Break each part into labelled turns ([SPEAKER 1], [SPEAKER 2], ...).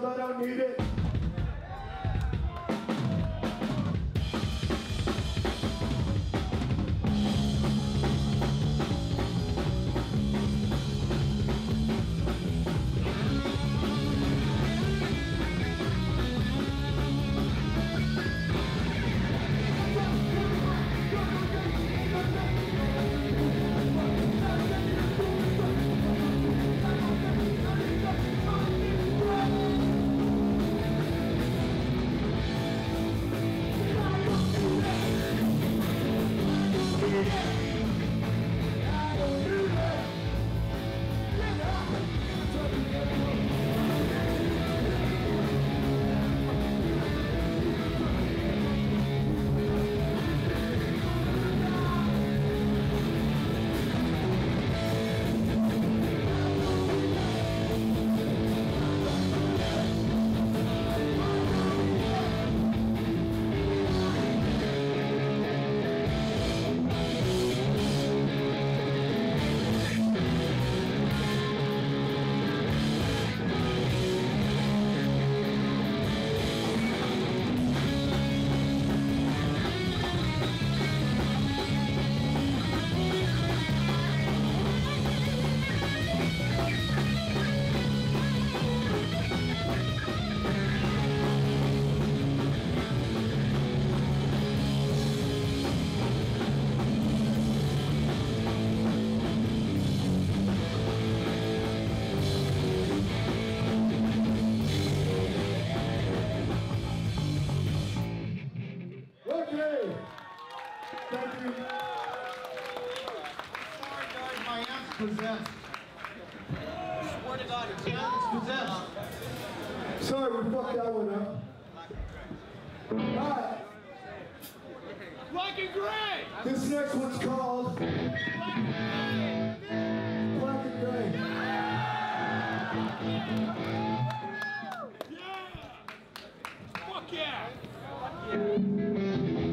[SPEAKER 1] Song's called I Need It.
[SPEAKER 2] Fuck yeah! Black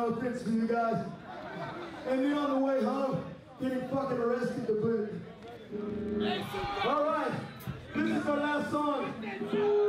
[SPEAKER 2] no offense to you guys. And then on the way home, getting fucking arrested to boot. All right, this is our last song. So